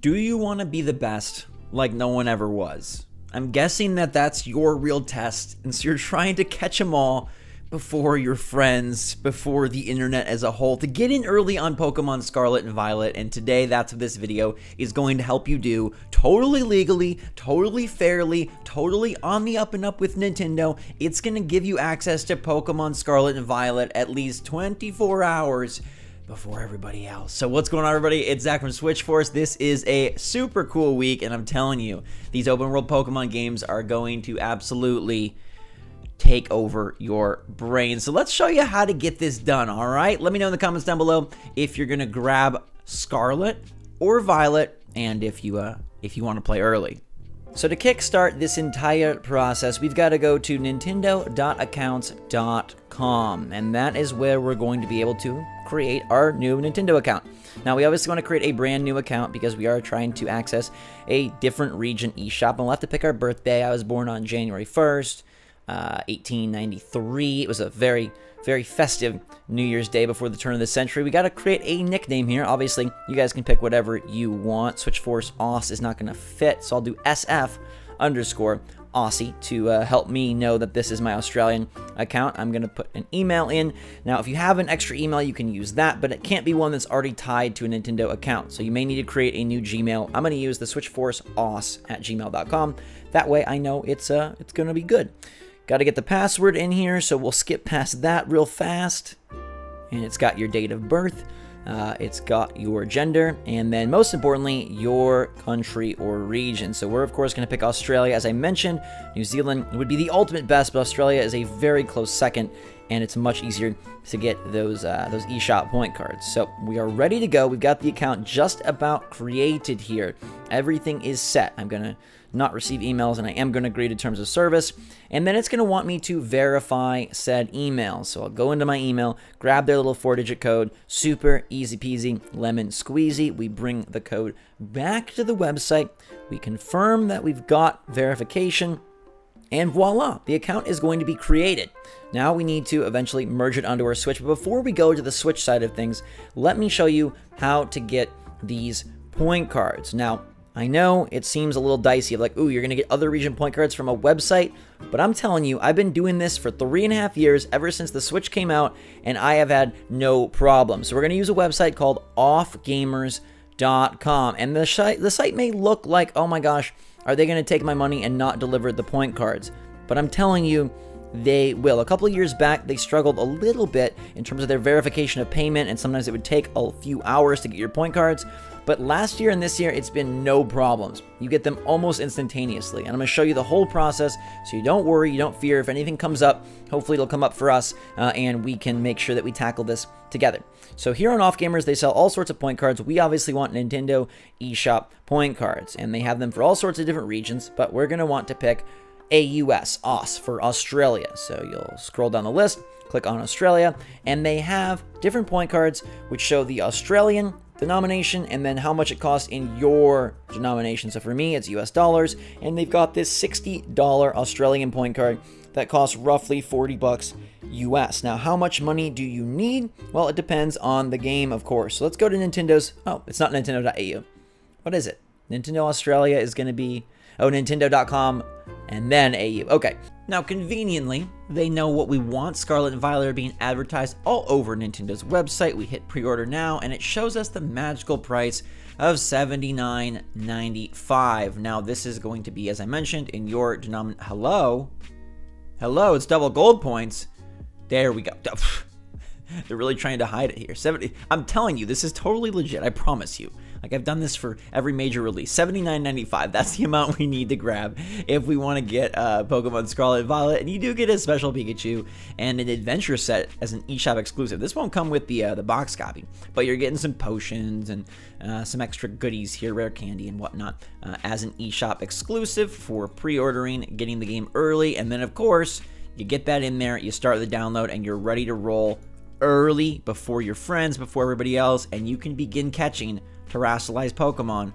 Do you want to be the best like no one ever was? I'm guessing that that's your real test, and so you're trying to catch them all before your friends, before the internet as a whole, to get in early on Pokemon Scarlet and Violet. And today, that's what this video is going to help you do totally legally, totally fairly, totally on the up and up with Nintendo. It's going to give you access to Pokemon Scarlet and Violet at least 24 hours before everybody else. So what's going on everybody? It's Zach from SwitchForce. This is a super cool week and I'm telling you, these open world Pokemon games are going to absolutely take over your brain. So let's show you how to get this done, all right? Let me know in the comments down below if you're to grab Scarlet or Violet and if you uh if you want to play early. So to kickstart this entire process, we've got to go to nintendo.accounts.com, and that is where we're going to be able to create our new Nintendo account. Now, we obviously want to create a brand new account because we are trying to access a different region eShop, and we'll have to pick our birthday. I was born on January 1st, uh, 1893. It was a very very festive New Year's Day before the turn of the century. We got to create a nickname here. Obviously, you guys can pick whatever you want. Switch Force Aus is not going to fit, so I'll do SF underscore Aussie to uh, help me know that this is my Australian account. I'm going to put an email in. Now, if you have an extra email, you can use that, but it can't be one that's already tied to a Nintendo account. So you may need to create a new Gmail. I'm going to use the switchforceos at gmail.com. That way I know it's, uh, it's going to be good. Got to get the password in here, so we'll skip past that real fast. And it's got your date of birth, uh, it's got your gender, and then most importantly, your country or region. So we're of course going to pick Australia. As I mentioned, New Zealand would be the ultimate best, but Australia is a very close second, and it's much easier to get those uh, those eShop point cards. So we are ready to go. We've got the account just about created here. Everything is set. I'm to not receive emails, and I am to agree to terms of service. And then it's to want me to verify said email. So I'll go into my email, grab their little four digit code, super easy peasy, lemon squeezy. We bring the code back to the website. We confirm that we've got verification. And voila, the account is going to be created. Now we need to eventually merge it onto our Switch. But before we go to the Switch side of things, let me show you how to get these point cards. Now, I know it seems a little dicey, like, ooh, you're going to get other region point cards from a website, but I'm telling you, I've been doing this for three and a half years, ever since the Switch came out, and I have had no problem. So we're going to use a website called offgamers.com, and the, site, the site may look like, oh my gosh, are they going to take my money and not deliver the point cards? But I'm telling you, they will. A couple years back, they struggled a little bit in terms of their verification of payment, and sometimes it would take a few hours to get your point cards. But last year and this year, it's been no problems. You get them almost instantaneously. And I'm going to show you the whole process so you don't worry, you don't fear. If anything comes up, hopefully it'll come up for us uh, and we can make sure that we tackle this together. So here on OffGamers, they sell all sorts of point cards. We obviously want Nintendo eShop point cards, and they have them for all sorts of different regions, but we're going to want to pick AUS, AUS for Australia. So you'll scroll down the list, click on Australia, and they have different point cards which show the Australian, denomination and then how much it costs in your denomination. So for me, it's US dollars, and they've got this $60 Australian point card that costs roughly 40 bucks US. Now, how much money do you need? Well, it depends on the game, of course. So let's go to Nintendo's. Oh, it's not Nintendo.au. What is it? Nintendo Australia is going to be. Oh, Nintendo.com and then AU. Okay. Now, conveniently, they know what we want. Scarlet and Violet are being advertised all over Nintendo's website. We hit pre-order now, and it shows us the magical price of $79.95. Now, this is going to be, as I mentioned, in your denominator. Hello? Hello, it's double gold points. There we go. They're really trying to hide it here. 70 I'm telling you, this is totally legit. I promise you. Like I've done this for every major release. $79.95. That's the amount we need to grab if we want to get uh, Pokemon Scarlet Violet. And you do get a special Pikachu and an adventure set as an eShop exclusive. This won't come with the uh, the box copy, but you're getting some potions and uh, some extra goodies here, rare candy and whatnot, uh, as an eShop exclusive for pre-ordering, getting the game early, and then of course you get that in there, you start the download, and you're ready to roll early before your friends, before everybody else, and you can begin catching Terastallize Pokemon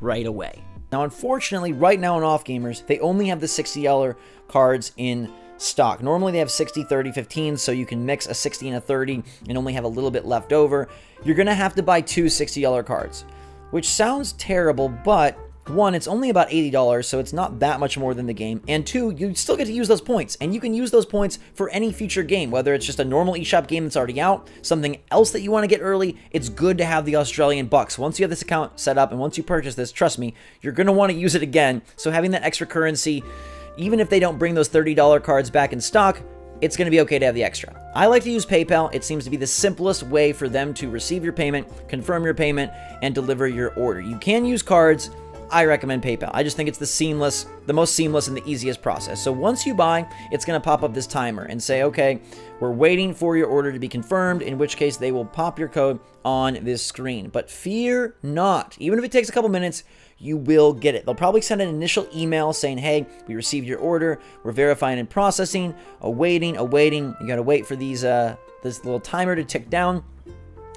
right away. Now, unfortunately, right now in OffGamers, they only have the $60 cards in stock. Normally they have 60, 30, 15, so you can mix a 60 and a 30 and only have a little bit left over. You're going to have to buy two $60 cards. which sounds terrible, but one, it's only about $80, so it's not that much more than the game. And two, you still get to use those points, and you can use those points for any future game, whether it's just a normal eShop game that's already out, something else that you want to get early, it's good to have the Australian bucks. Once you have this account set up and once you purchase this, trust me, you're going to want to use it again. So having that extra currency, even if they don't bring those $30 cards back in stock, it's going to be okay to have the extra. I like to use PayPal. It seems to be the simplest way for them to receive your payment, confirm your payment, and deliver your order. You can use cards. I recommend PayPal. I just think it's the seamless, the most seamless and the easiest process. So once you buy, it's going to pop up this timer and say, okay, we're waiting for your order to be confirmed, in which case they will pop your code on this screen. But fear not. Even if it takes a couple minutes, you will get it. They'll probably send an initial email saying, hey, we received your order. We're verifying and processing, awaiting, awaiting. You got to wait for these uh, this little timer to tick down.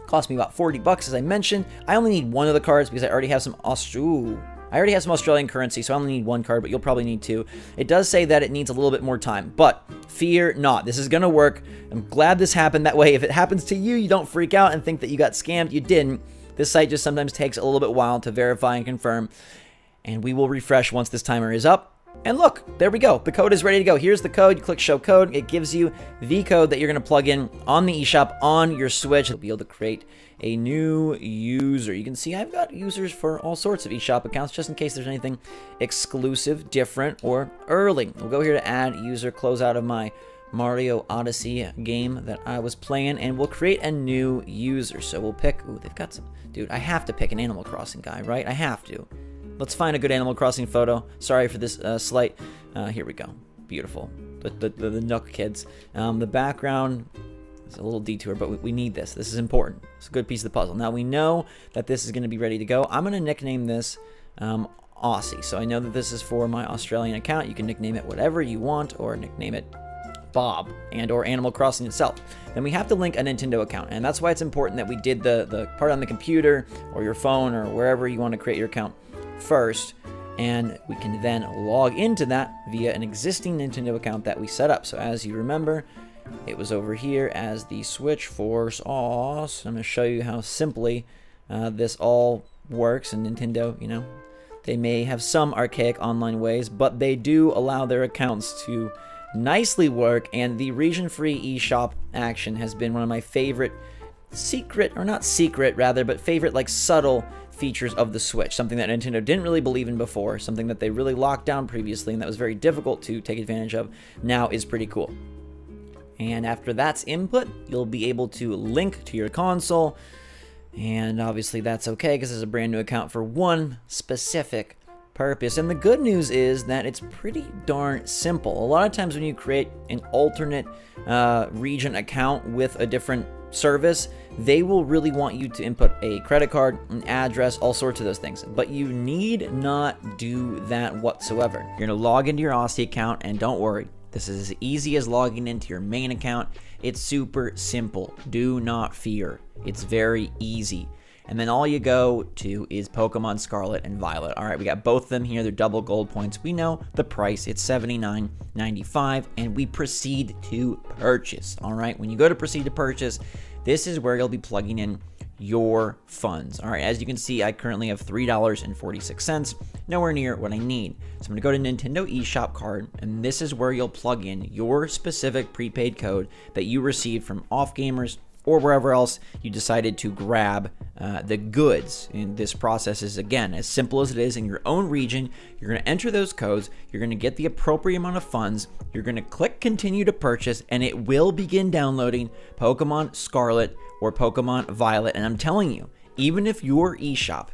Cost me about 40 bucks, as I mentioned. I only need one of the cards because I already have some Austru. I already have some Australian currency, so I only need one card, but you'll probably need two. It does say that it needs a little bit more time, but fear not. This is going to work. I'm glad this happened that way. If it happens to you, you don't freak out and think that you got scammed. You didn't. This site just sometimes takes a little bit while to verify and confirm, and we will refresh once this timer is up. And look, there we go. The code is ready to go. Here's the code. You click show code. It gives you the code that you're going to plug in on the eShop on your Switch. You'll be able to create a new user. You can see I've got users for all sorts of eShop accounts just in case there's anything exclusive, different, or early. We'll go here to add user, close out of my Mario Odyssey game that I was playing, and we'll create a new user. So we'll pick, ooh, they've got some, dude, I have to pick an Animal Crossing guy, right? I have to. Let's find a good Animal Crossing photo. Sorry for this uh, slight, uh, here we go. Beautiful. The, the, the, the Nook kids. Um, the background is a little detour, but we, we need this. This is important. It's a good piece of the puzzle. Now we know that this is going to be ready to go. I'm going to nickname this um, Aussie. So I know that this is for my Australian account. You can nickname it whatever you want or nickname it Bob and or Animal Crossing itself. Then we have to link a Nintendo account, and that's why it's important that we did the, the part on the computer or your phone or wherever you want to create your account first, and we can then log into that via an existing Nintendo account that we set up. So as you remember, it was over here as the Switch Force OS. I'm going to show you how simply uh, this all works, and Nintendo, you know, they may have some archaic online ways, but they do allow their accounts to nicely work, and the region-free eShop action has been one of my favorite secret, or not secret rather, but favorite like subtle features of the Switch, something that Nintendo didn't really believe in before, something that they really locked down previously and that was very difficult to take advantage of, now is pretty cool. And after that's input, you'll be able to link to your console, and obviously that's okay because it's a brand new account for one specific purpose. And the good news is that it's pretty darn simple. A lot of times when you create an alternate uh, region account with a different service, they will really want you to input a credit card, an address, all sorts of those things. But you need not do that whatsoever. You're to log into your Aussie account and don't worry, this is as easy as logging into your main account. It's super simple. Do not fear. It's very easy. And then all you go to is Pokemon Scarlet and Violet. All right, we got both of them here. They're double gold points. We know the price. It's $79.95, and we proceed to purchase. All right, when you go to proceed to purchase, this is where you'll be plugging in your funds. All right, as you can see, I currently have $3.46, nowhere near what I need. So I'm gonna go to Nintendo eShop card, and this is where you'll plug in your specific prepaid code that you received from OffGamers or wherever else you decided to grab uh, the goods. And this process is, again, as simple as it is in your own region. You're going to enter those codes, you're going to get the appropriate amount of funds, you're going to click continue to purchase, and it will begin downloading Pokemon Scarlet or Pokemon Violet. And I'm telling you, even if your eShop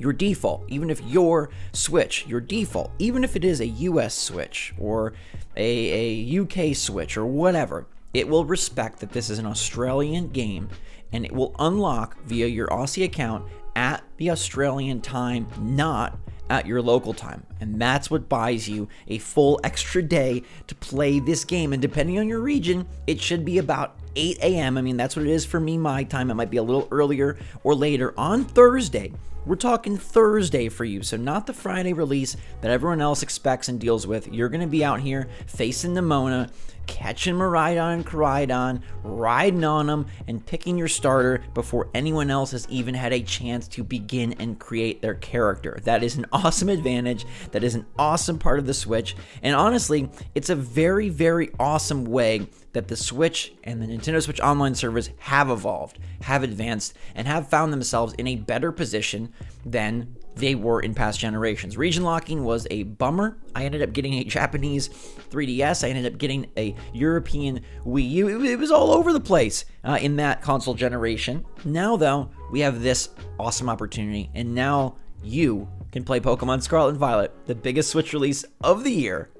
your default, even if your Switch, your default, even if it is a US Switch or a, a UK Switch or whatever, it will respect that this is an Australian game and it will unlock via your Aussie account at the Australian time, not at your local time. And that's what buys you a full extra day to play this game. And depending on your region, it should be about 8 a.m. I mean, that's what it is for me, my time. It might be a little earlier or later on Thursday. We're talking Thursday for you, so not the Friday release that everyone else expects and deals with. You're going to be out here facing Nemona, catching Miraidon and Koraidon, riding on them, and picking your starter before anyone else has even had a chance to begin and create their character. That is an awesome advantage. That is an awesome part of the Switch. And honestly, it's a very, very awesome way that the Switch and the Nintendo Switch Online servers have evolved, have advanced, and have found themselves in a better position than they were in past generations. Region locking was a bummer. I ended up getting a Japanese 3DS. I ended up getting a European Wii U. It was all over the place uh, in that console generation. Now, though, we have this awesome opportunity, and now you can play Pokemon Scarlet and Violet, the biggest Switch release of the year,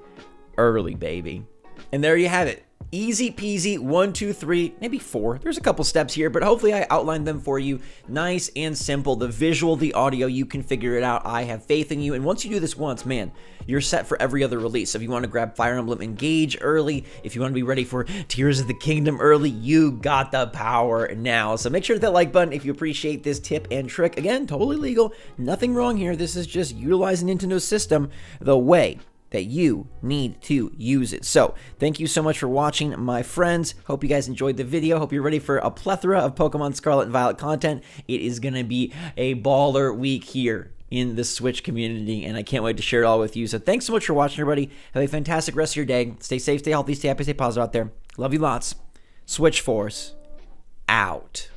early, baby. And there you have it. Easy peasy, one, two, three, maybe four. There's a couple steps here, but hopefully I outlined them for you. Nice and simple. The visual, the audio, you can figure it out. I have faith in you. And once you do this once, man, you're set for every other release. If you want to grab Fire Emblem Engage early, if you want to be ready for Tears of the Kingdom early, you got the power now. So make sure to hit that like button if you appreciate this tip and trick. Again, totally legal. Nothing wrong here. This is just utilizing Nintendo's system the way that you need to use it. So, thank you so much for watching, my friends. Hope you guys enjoyed the video. Hope you're ready for a plethora of Pokemon Scarlet and Violet content. It is going to be a baller week here in the Switch community, and I can't wait to share it all with you. So, thanks so much for watching, everybody. Have a fantastic rest of your day. Stay safe, stay healthy, stay happy, stay positive out there. Love you lots. SwitchForce out.